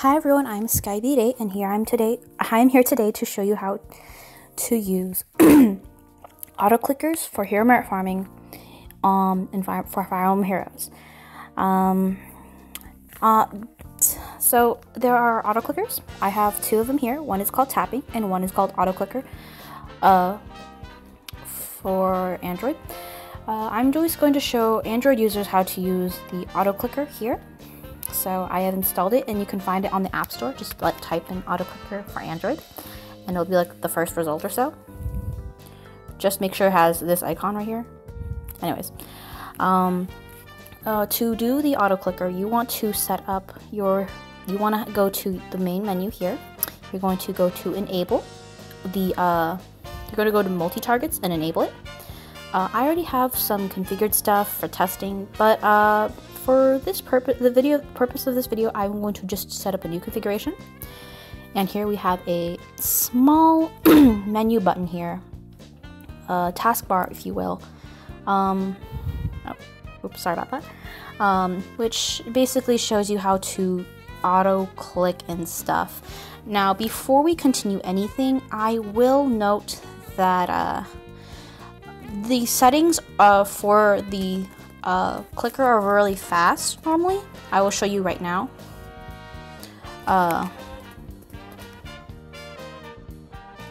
Hi everyone, I'm Skybeat8 and here I'm today I am here today to show you how to use auto clickers for hero merit farming um and fire, for Heroes. Um uh so there are auto clickers. I have two of them here. One is called tapping and one is called auto clicker uh for Android. Uh, I'm just going to show Android users how to use the auto clicker here. So I have installed it and you can find it on the App Store. Just like type in auto clicker for Android and it'll be like the first result or so. Just make sure it has this icon right here. Anyways, um, uh, to do the auto clicker, you want to set up your, you want to go to the main menu here. You're going to go to enable the, uh, you're going to go to multi targets and enable it. Uh, I already have some configured stuff for testing, but uh, for this purpose, the video purpose of this video, I'm going to just set up a new configuration. And here we have a small menu button here, a taskbar, if you will. Um, oh, oops, sorry about that. Um, which basically shows you how to auto click and stuff. Now, before we continue anything, I will note that uh, the settings uh, for the uh, clicker are really fast normally. I will show you right now. Uh,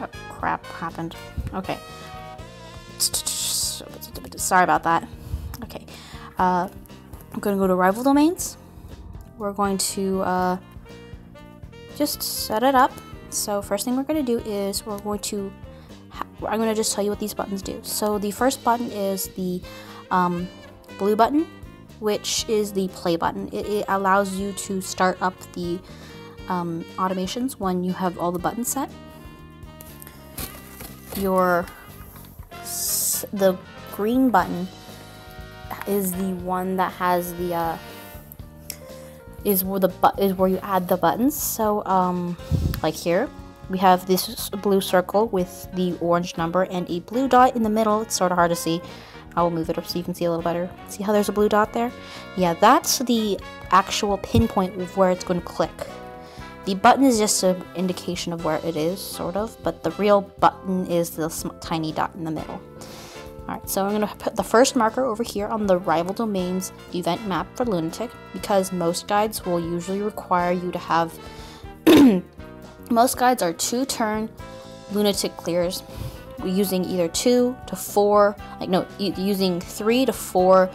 oh, crap happened. Okay. Sorry about that. Okay. Uh, I'm going to go to rival domains. We're going to uh, just set it up. So first thing we're going to do is we're going to I'm going to just tell you what these buttons do. So the first button is the um, blue button, which is the play button. It, it allows you to start up the um, automations when you have all the buttons set. Your the green button is the one that has the uh, is where the is where you add the buttons. So um, like here, we have this blue circle with the orange number and a blue dot in the middle. It's sort of hard to see. I will move it up so you can see a little better. See how there's a blue dot there? Yeah, that's the actual pinpoint of where it's going to click. The button is just an indication of where it is, sort of, but the real button is the tiny dot in the middle. Alright, so I'm going to put the first marker over here on the rival domains event map for Lunatic, because most guides will usually require you to have Most guides are two turn lunatic clears using either two to four, like no, using three to four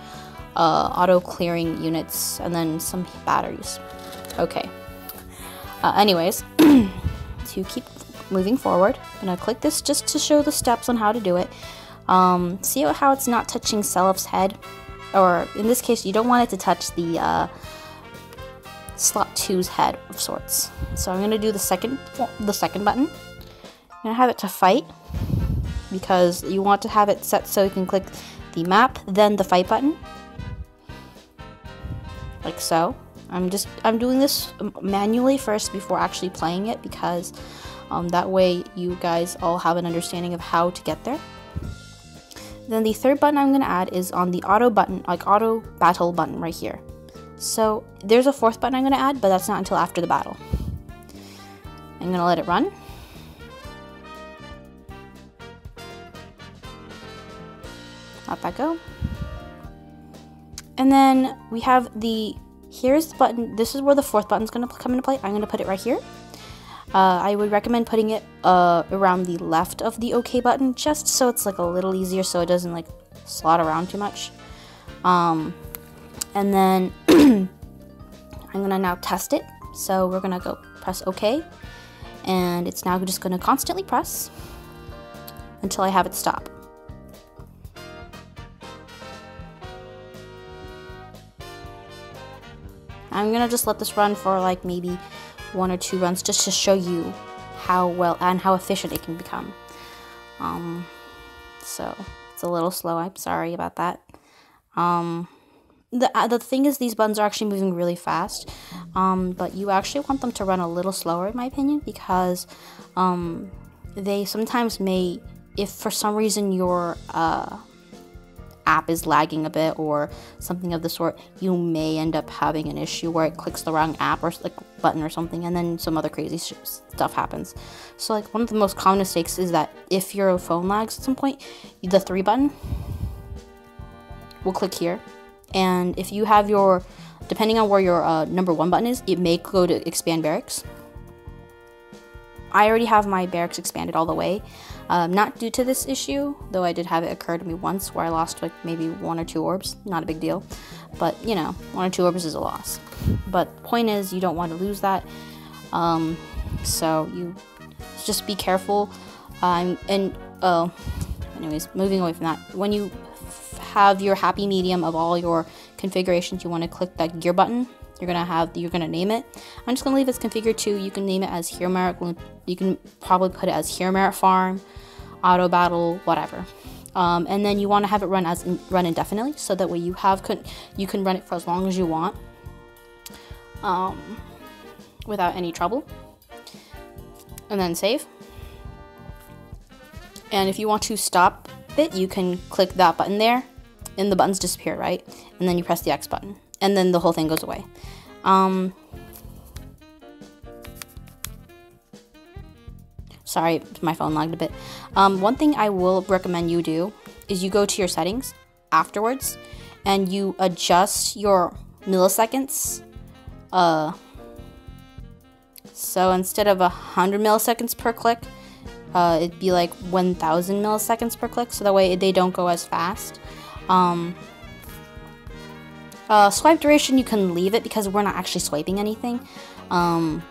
uh, auto clearing units and then some batteries. Okay. Uh, anyways, to keep moving forward, I'm gonna click this just to show the steps on how to do it. Um, see how it's not touching Seliph's head? Or in this case, you don't want it to touch the uh, slot 2's head of sorts. So I'm going to do the second the second button. I'm to have it to fight because you want to have it set so you can click the map, then the fight button. Like so. I'm just I'm doing this manually first before actually playing it because um, that way you guys all have an understanding of how to get there. Then the third button I'm going to add is on the auto button, like auto battle button right here. So there's a fourth button I'm going to add, but that's not until after the battle. I'm going to let it run. Let that go. And then we have the, here's the button, this is where the fourth button is going to come into play. I'm going to put it right here. Uh, I would recommend putting it uh, around the left of the OK button, just so it's like a little easier so it doesn't like slot around too much. Um, and then I'm gonna now test it. So we're gonna go press OK. And it's now just gonna constantly press until I have it stop. I'm gonna just let this run for like maybe one or two runs just to show you how well and how efficient it can become. Um, so it's a little slow. I'm sorry about that. Um, the uh, the thing is these buttons are actually moving really fast um, but you actually want them to run a little slower in my opinion because um, they sometimes may if for some reason your uh, app is lagging a bit or something of the sort, you may end up having an issue where it clicks the wrong app or like button or something, and then some other crazy stuff happens. So like one of the most common mistakes is that if your phone lags at some point, the three button will click here, and if you have your depending on where your uh, number one button is, it may go to expand barracks. I already have my barracks expanded all the way. Um, not due to this issue, though I did have it occur to me once where I lost like maybe one or two orbs. Not a big deal. But, you know, one or two orbs is a loss. But the point is, you don't want to lose that. Um, so you just be careful. Um, and, uh, anyways, moving away from that. When you have your happy medium of all your configurations, you want to click that gear button you're gonna have you're gonna name it. I'm just gonna leave this configured to you can name it as hero merit you can probably put it as hero merit farm auto battle whatever. Um, and then you want to have it run as in, run indefinitely so that way you have you can run it for as long as you want um, without any trouble. And then save. And if you want to stop it you can click that button there and the buttons disappear right and then you press the X button and then the whole thing goes away. Um, sorry, my phone lagged a bit. Um, one thing I will recommend you do is you go to your settings afterwards and you adjust your milliseconds. Uh, so instead of 100 milliseconds per click, uh, it'd be like 1000 milliseconds per click, so that way they don't go as fast. Um, uh, swipe duration, you can leave it because we're not actually swiping anything. Um,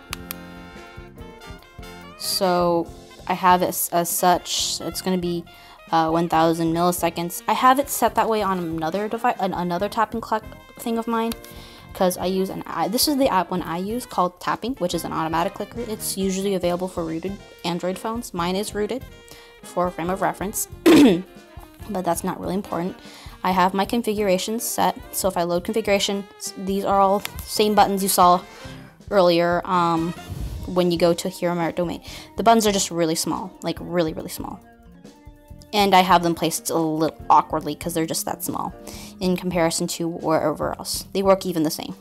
so I have it as such. It's going to be uh, 1000 milliseconds. I have it set that way on another device, another tapping clock thing of mine because I use an I, this is the app one I use called Tapping, which is an automatic clicker. It's usually available for rooted Android phones. Mine is rooted for frame of reference, but that's not really important. I have my configurations set. So if I load configuration, these are all same buttons you saw earlier um, when you go to Hero Merit Domain. The buttons are just really small, like really, really small. And I have them placed a little awkwardly because they're just that small in comparison to wherever else. They work even the same.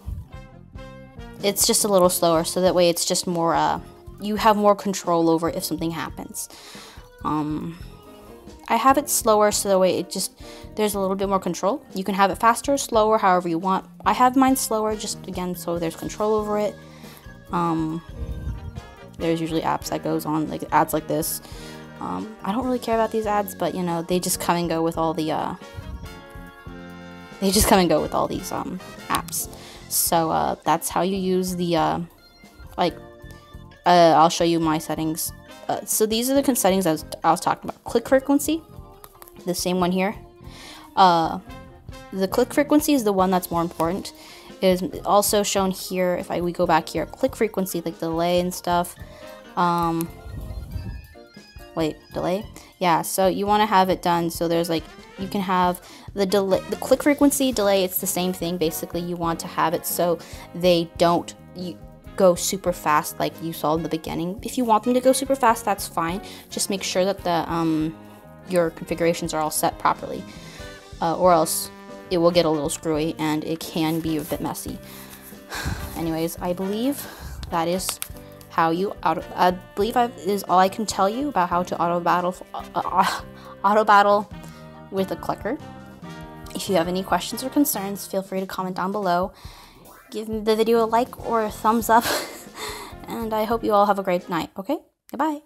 It's just a little slower, so that way it's just more, uh, you have more control over if something happens. Um, I have it slower so that way it just there's a little bit more control. You can have it faster, slower, however you want. I have mine slower just again so there's control over it. Um, there's usually apps that goes on like ads like this. Um, I don't really care about these ads, but you know they just come and go with all the uh, they just come and go with all these um, apps. So uh, that's how you use the uh, like. Uh, I'll show you my settings uh, so these are the settings I was, I was talking about. Click frequency, the same one here. Uh, the click frequency is the one that's more important. It is also shown here, if I we go back here, click frequency, like delay and stuff. Um, wait, delay? Yeah, so you want to have it done so there's like, you can have the delay, the click frequency delay, it's the same thing. Basically, you want to have it so they don't, you, go super fast like you saw in the beginning. If you want them to go super fast, that's fine. Just make sure that the um, your configurations are all set properly, uh, or else it will get a little screwy and it can be a bit messy. Anyways, I believe that is how you auto. I believe I, is all I can tell you about how to auto battle, uh, uh, auto battle with a clicker. If you have any questions or concerns, feel free to comment down below give the video a like or a thumbs up. and I hope you all have a great night, okay? Goodbye.